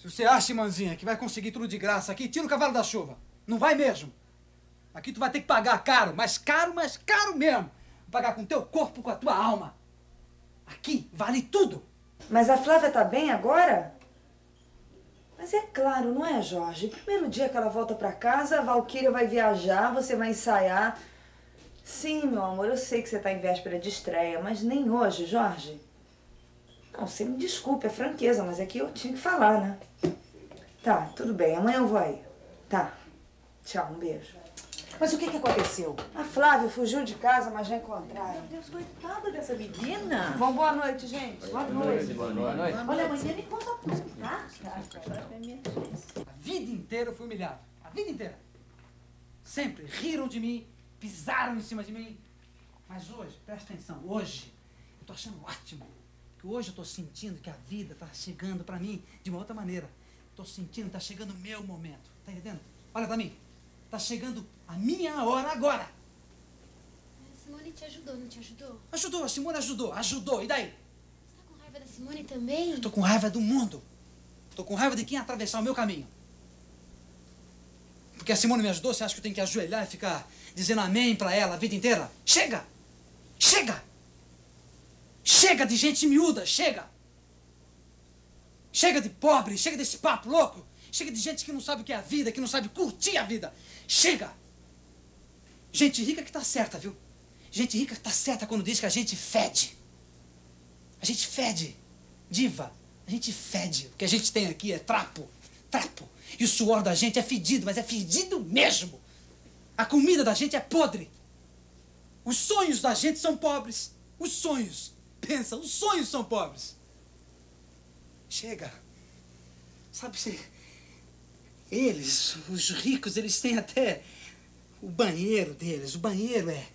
Se você acha, irmãzinha, que vai conseguir tudo de graça aqui, tira o cavalo da chuva. Não vai mesmo. Aqui tu vai ter que pagar caro, mas caro, mas caro mesmo. Pagar com teu corpo, com a tua alma. Aqui vale tudo. Mas a Flávia tá bem agora? Mas é claro, não é, Jorge? Primeiro dia que ela volta pra casa, a Valquíria vai viajar, você vai ensaiar. Sim, meu amor, eu sei que você tá em véspera de estreia, mas nem hoje, Jorge. Não, você me desculpe, é franqueza, mas é que eu tinha que falar, né? Tá, tudo bem, amanhã eu vou aí. Tá. Tchau, um beijo. Mas o que, que aconteceu? A Flávia fugiu de casa, mas já encontraram. Meu Deus, coitada dessa menina. Bom, boa noite, gente. Boa noite. Boa noite. Olha, amanhã me conta tudo, tá? A vida inteira eu fui humilhado. A vida inteira. Sempre riram de mim, pisaram em cima de mim. Mas hoje, presta atenção, hoje, eu tô achando ótimo. Que hoje eu tô sentindo que a vida tá chegando pra mim de uma outra maneira. Tô sentindo que tá chegando o meu momento. Tá entendendo? Olha pra mim. Tá chegando a minha hora agora. A Simone te ajudou, não te ajudou? Ajudou, a Simone ajudou, ajudou. E daí? Você tá com raiva da Simone também? Tô com raiva do mundo. Tô com raiva de quem atravessar o meu caminho. Porque a Simone me ajudou, você acha que eu tenho que ajoelhar e ficar dizendo amém pra ela a vida inteira? Chega! Chega! Chega de gente miúda, chega! Chega de pobre, chega desse papo louco, chega de gente que não sabe o que é a vida, que não sabe curtir a vida. Chega! Gente rica que tá certa, viu? Gente rica que tá certa quando diz que a gente fede. A gente fede. Diva, a gente fede. O que a gente tem aqui é trapo. Trapo. E o suor da gente é fedido, mas é fedido mesmo. A comida da gente é podre. Os sonhos da gente são pobres. Os sonhos. Pensa, os sonhos são pobres. Chega. Sabe se eles, os ricos, eles têm até o banheiro deles. O banheiro é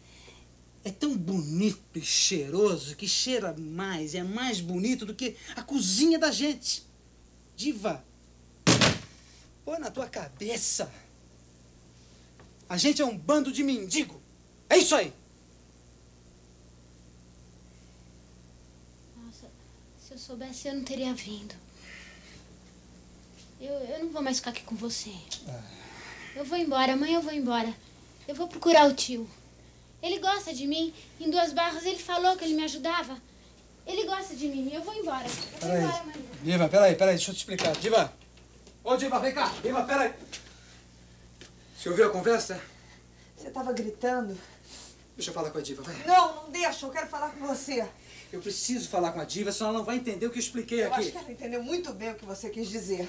é tão bonito e cheiroso que cheira mais, é mais bonito do que a cozinha da gente. Diva, põe na tua cabeça. A gente é um bando de mendigo. É isso aí. Se eu soubesse, eu não teria vindo. Eu, eu não vou mais ficar aqui com você. Eu vou embora, amanhã eu vou embora. Eu vou procurar o tio. Ele gosta de mim. Em Duas Barras ele falou que ele me ajudava. Ele gosta de mim. Eu vou embora. Eu vou Peraí. embora amanhã. Diva, peraí, peraí, deixa eu te explicar. Diva! Ô, Diva, vem cá. Diva, peraí. Você ouviu a conversa? Você tava gritando? Deixa eu falar com a Diva, vai. Não, não deixa, eu quero falar com você. Eu preciso falar com a Diva, senão ela não vai entender o que eu expliquei Eu aqui. acho que ela entendeu muito bem o que você quis dizer.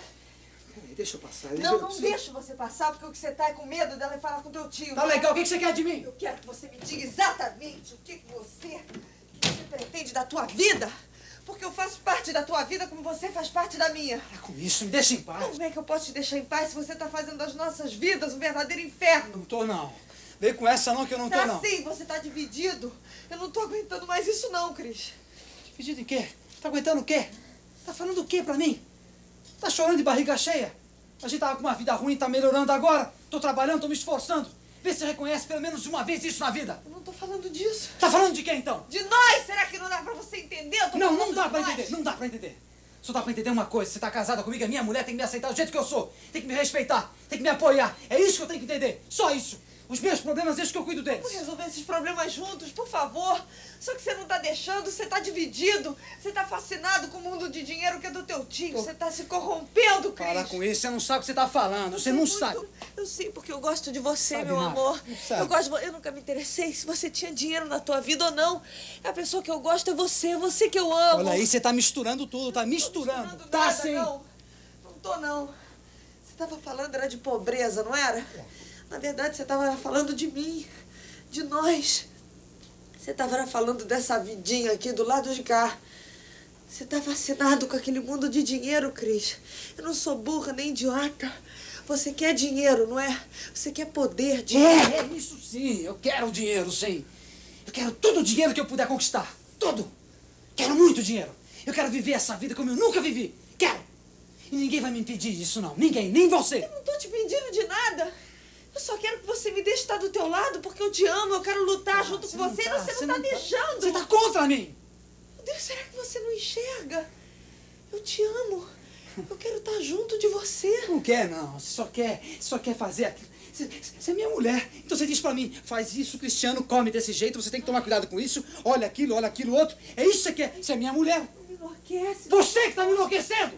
Peraí, deixa eu passar. Não, eu não preciso- deixa você passar, porque o que você tá é com medo dela é falar com teu tio. Tá legal, o que você quer de mim? Eu quero que você me diga exatamente o que você, o que você pretende da tua vida. Porque eu faço parte da tua vida como você faz parte da minha. Para com isso, me deixa em paz. Como é que eu posso te deixar em paz se você tá fazendo das nossas vidas um verdadeiro inferno? Não tô, não. Vem com essa não, que eu não tô, Tá não. sim, você tá dividido. Eu não tô aguentando mais isso não, Cris. Dividido em quê? Tá aguentando o quê? Tá falando o quê pra mim? Tá chorando de barriga cheia? A gente tava com uma vida ruim, tá melhorando agora. Tô trabalhando, tô me esforçando. Vê se reconhece pelo menos uma vez isso na vida. Eu não tô falando disso. Tá falando de quê, então? De nós! Será que não dá pra você entender? Eu tô Não, não dá pra nós. entender. Não dá pra entender. Só dá pra entender uma coisa. Você tá casada comigo, é minha mulher, tem que me aceitar do jeito que eu sou. Tem que me respeitar. Tem que me apoiar. É isso que eu tenho que entender. Só isso. Os meus problemas, deixa que eu cuido deles. Vamos resolver esses problemas juntos, por favor. Só que você não tá deixando, você tá dividido. Você tá fascinado com o mundo de dinheiro que é do teu tio. Você tá se corrompendo, Cris. Para com isso, você não sabe o que você tá falando. Você não Muito- sabe. Eu sei porque eu gosto de você, Sabe meu nada. amor. Eu gosto Eu nunca me interessei se você tinha dinheiro na tua vida ou não. A pessoa que eu gosto é você, é você que eu amo. Olha aí, você tá misturando tudo, tá misturando. Não tô Tá nada, sim. Não. não tô, não. Você tava falando era de pobreza, não era? Na verdade, você tava falando de mim, de nós. Você tava falando dessa vidinha aqui do lado de cá. Você tá fascinado com aquele mundo de dinheiro, Cris. Eu não sou burra nem idiota. Você quer dinheiro, não é? Você quer poder, dinheiro. É, é isso sim. Eu quero dinheiro, sim. Eu quero todo o dinheiro que eu puder conquistar. Tudo. Quero muito dinheiro. Eu quero viver essa vida como eu nunca vivi. Quero. E ninguém vai me impedir disso, não. Ninguém, nem você. Eu não tô te pedindo de nada. Eu só quero que você me deixe estar do teu lado porque eu te amo, eu quero lutar junto com você tá, e você você não tá não tá. deixando. Você tá contra mim. Meu Deus, será que você não enxerga? Eu te amo. Eu quero estar junto de você. Não quer, não. Você só quer, só quer fazer aquilo. Você, você é minha mulher. Então você diz pra mim, faz isso, Cristiano, come desse jeito, você tem que tomar cuidado com isso. Olha aquilo, olha aquilo outro. É isso que você quer. Você é minha mulher. Não me enlouquece. Você que tá me enlouquecendo!